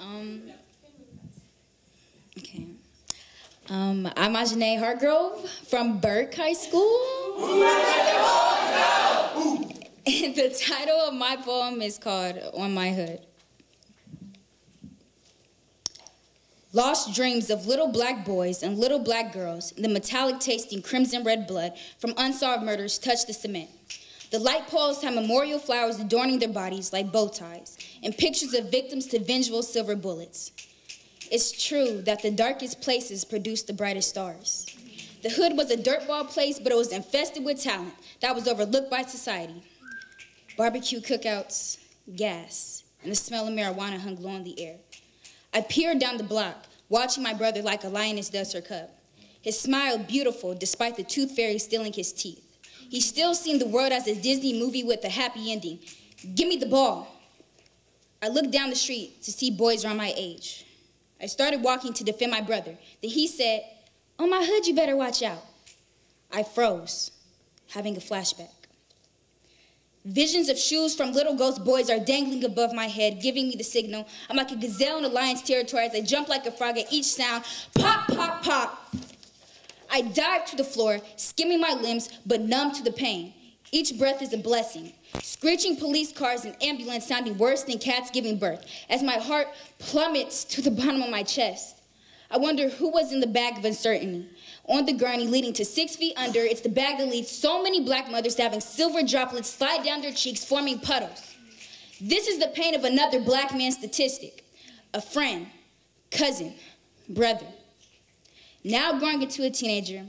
Um, okay. Um, I'm Ajane Hargrove from Burke High School. The title of my poem is called On My Hood. Lost dreams of little black boys and little black girls, the metallic tasting crimson red blood from unsolved murders touch the cement. The light poles have memorial flowers adorning their bodies like bow ties, and pictures of victims to vengeful silver bullets. It's true that the darkest places produce the brightest stars. The hood was a dirtball place, but it was infested with talent that was overlooked by society. Barbecue cookouts, gas, and the smell of marijuana hung low in the air. I peered down the block, watching my brother like a lioness does her cub. His smile beautiful despite the tooth fairy stealing his teeth. He still seen the world as a Disney movie with a happy ending. Give me the ball. I looked down the street to see boys around my age. I started walking to defend my brother. Then he said, On my hood, you better watch out. I froze, having a flashback. Visions of shoes from little ghost boys are dangling above my head, giving me the signal. I'm like a gazelle in a lion's territory as I jump like a frog at each sound. Pop, pop, pop. I dive to the floor, skimming my limbs, but numb to the pain. Each breath is a blessing. Screeching police cars and ambulance sounding worse than cats giving birth as my heart plummets to the bottom of my chest. I wonder who was in the bag of uncertainty. On the gurney leading to six feet under, it's the bag that leads so many black mothers to having silver droplets slide down their cheeks, forming puddles. This is the pain of another black man's statistic a friend, cousin, brother. Now growing into a teenager,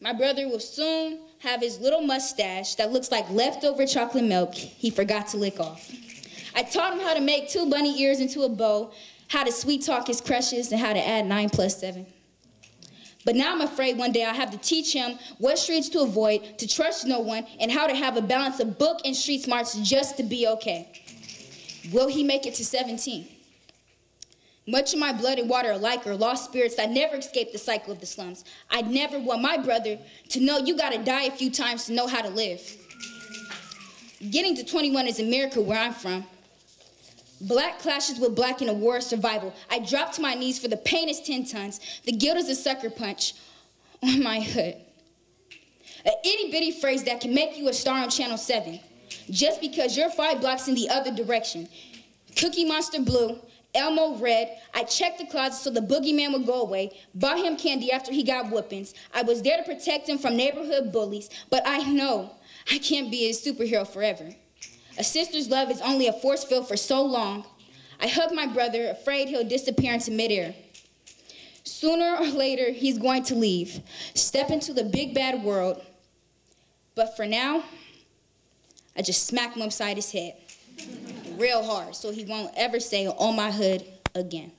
my brother will soon have his little mustache that looks like leftover chocolate milk he forgot to lick off. I taught him how to make two bunny ears into a bow, how to sweet talk his crushes, and how to add nine plus seven. But now I'm afraid one day I'll have to teach him what streets to avoid, to trust no one, and how to have a balance of book and street smarts just to be okay. Will he make it to 17? Much of my blood and water alike are lost spirits that never escape the cycle of the slums. I'd never want my brother to know you gotta die a few times to know how to live. Getting to 21 is a miracle where I'm from. Black clashes with black in a war of survival. I drop to my knees for the pain is 10 tons. The guilt is a sucker punch on my hood. An itty bitty phrase that can make you a star on Channel 7 just because you're five blocks in the other direction. Cookie Monster Blue, Elmo Red. I checked the closet so the boogeyman would go away. Bought him candy after he got whoopings. I was there to protect him from neighborhood bullies, but I know I can't be a superhero forever. A sister's love is only a force field for so long. I hug my brother, afraid he'll disappear into midair. Sooner or later, he's going to leave, step into the big bad world. But for now, I just smack him upside his head real hard so he won't ever say on my hood again.